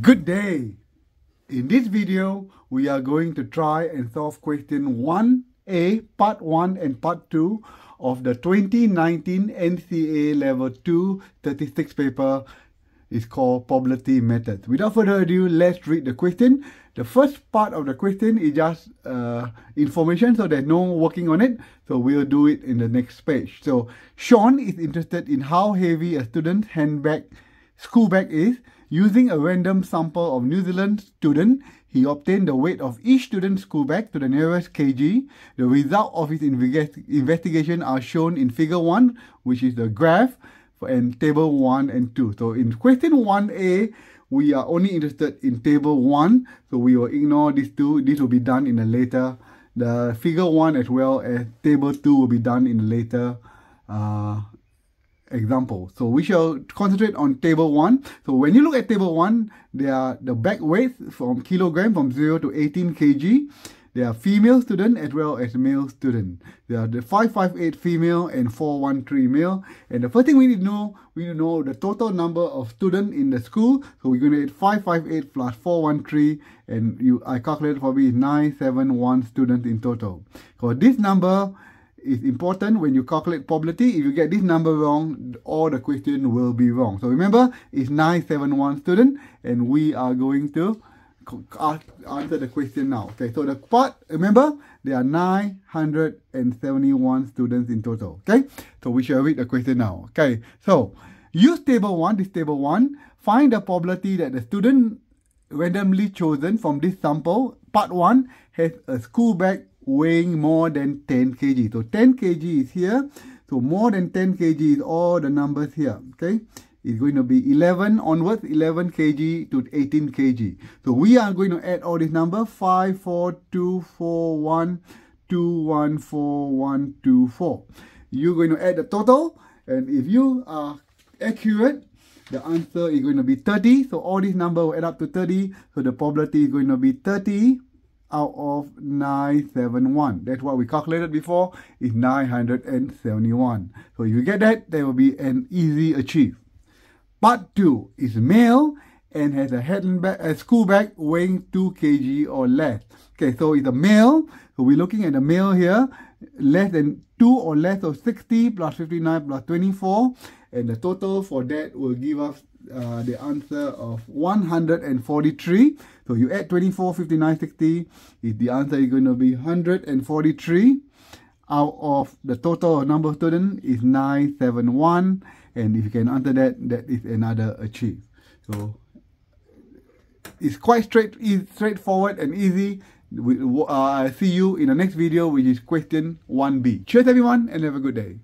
Good day! In this video, we are going to try and solve question 1A, part 1 and part 2 of the 2019 NCEA Level 2 36 paper. It's called probability method. Without further ado, let's read the question. The first part of the question is just uh, information, so there's no working on it. So we'll do it in the next page. So Sean is interested in how heavy a student's handbag, school bag is Using a random sample of New Zealand students, he obtained the weight of each student's school bag to the nearest kg. The result of his investigation are shown in figure 1, which is the graph, and table 1 and 2. So in question 1a, we are only interested in table 1, so we will ignore these two. This will be done in a later. The figure 1 as well as table 2 will be done in a later uh, example. So we shall concentrate on table 1. So when you look at table 1, there are the back weights from kilogram from 0 to 18 kg. There are female student as well as male student. There are the 558 female and 413 male. And the first thing we need to know, we need to know the total number of students in the school. So we're going to add 558 plus 413 and you I calculated for me 971 students in total. So this number is important when you calculate probability. If you get this number wrong, all the question will be wrong. So remember, it's 971 student and we are going to answer the question now. Okay, so the part, remember, there are 971 students in total. Okay, so we shall read the question now. Okay, so use table 1, this table 1, find the probability that the student randomly chosen from this sample, part 1, has a school bag weighing more than 10 kg. So 10 kg is here. So more than 10 kg is all the numbers here. Okay. It's going to be 11 onwards, 11 kg to 18 kg. So we are going to add all these numbers 5, 4, 2, 4, 1, 2, 1, 4, 1, 2, 4. You're going to add the total. And if you are accurate, the answer is going to be 30. So all these numbers will add up to 30. So the probability is going to be 30 out of 971. That's what we calculated before, is 971. So if you get that, that will be an easy achieve. Part 2 is male and has a head and back, a school bag weighing 2 kg or less. Okay, so it's a male. So we're looking at a male here, less than 2 or less of 60 plus 59 plus 24. And the total for that will give us uh, the answer of 143. So you add 24, 59, 60. Is the answer is going to be 143 out of the total number of students is 971. And if you can answer that, that is another achieve. So it's quite straight, straightforward and easy. We, uh, see you in the next video, which is question 1b. Cheers everyone and have a good day.